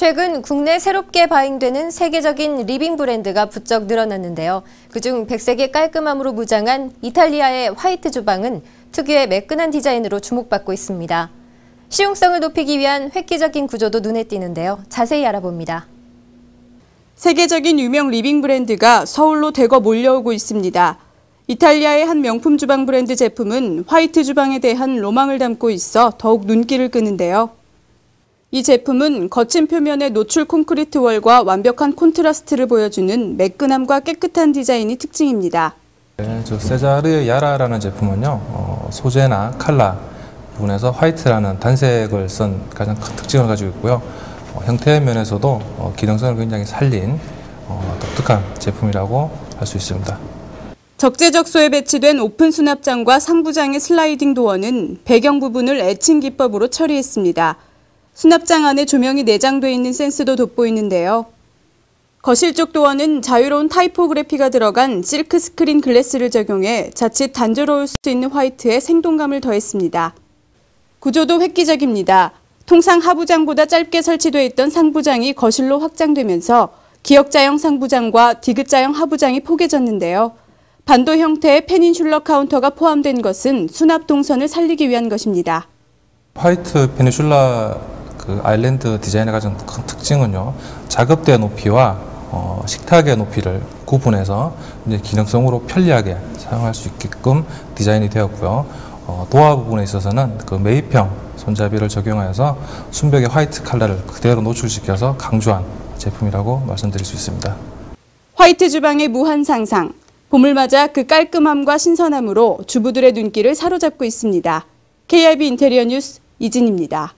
최근 국내 새롭게 buying되는 세계적인 리빙 브랜드가 부쩍 늘어났는데요. 그중 백색의 깔끔함으로 무장한 이탈리아의 화이트 주방은 특유의 매끈한 디자인으로 주목받고 있습니다. 실용성을 높이기 위한 획기적인 구조도 눈에 띄는데요. 자세히 알아봅니다. 세계적인 유명 리빙 브랜드가 서울로 대거 몰려오고 있습니다. 이탈리아의 한 명품 주방 브랜드 제품은 화이트 주방에 대한 로망을 담고 있어 더욱 눈길을 끄는데요. 이 제품은 거친 표면의 노출 콘크리트 wall과 완벽한 콘트라스트를 보여주는 매끈함과 깨끗한 디자인이 특징입니다. 네, 저 Cesar Yara라는 제품은요 어, 소재나 칼라 부분에서 화이트라는 단색을 쓴 가장 큰 특징을 가지고 있고요 어, 형태 면에서도 어, 기능성을 굉장히 살린 어, 독특한 제품이라고 할 수 있습니다. 적재적소에 배치된 오픈 수납장과 상부장의 슬라이딩 도어는 배경 부분을 에칭 기법으로 처리했습니다. 수납장 안에 조명이 내장돼 있는 센스도 돋보이는데요. 거실 쪽 도어는 자유로운 타이포그래피가 들어간 실크 스크린 glass를 적용해 자칫 단조로울 수 있는 화이트에 생동감을 더했습니다. 구조도 획기적입니다. 통상 하부장보다 짧게 설치돼 있던 상부장이 거실로 확장되면서 기역자형 상부장과 디귿자형 하부장이 포개졌는데요. 반도 형태의 peninsula 카운터가 포함된 것은 수납 동선을 살리기 위한 것입니다. 화이트 peninsula 그 아일랜드 디자인의 가장 큰 특징은요 작업대 높이와 어, 식탁의 높이를 구분해서 이제 기능성으로 편리하게 사용할 수 있게끔 디자인이 되었고요 어, 도어 부분에 있어서는 그 매입형 손잡이를 적용하여서 순백의 화이트 컬러를 그대로 노출시켜서 강조한 제품이라고 말씀드릴 수 있습니다. 화이트 주방의 무한 상상. 봄을 맞아 그 깔끔함과 신선함으로 주부들의 눈길을 사로잡고 있습니다. KIB 인테리어 뉴스 이진입니다.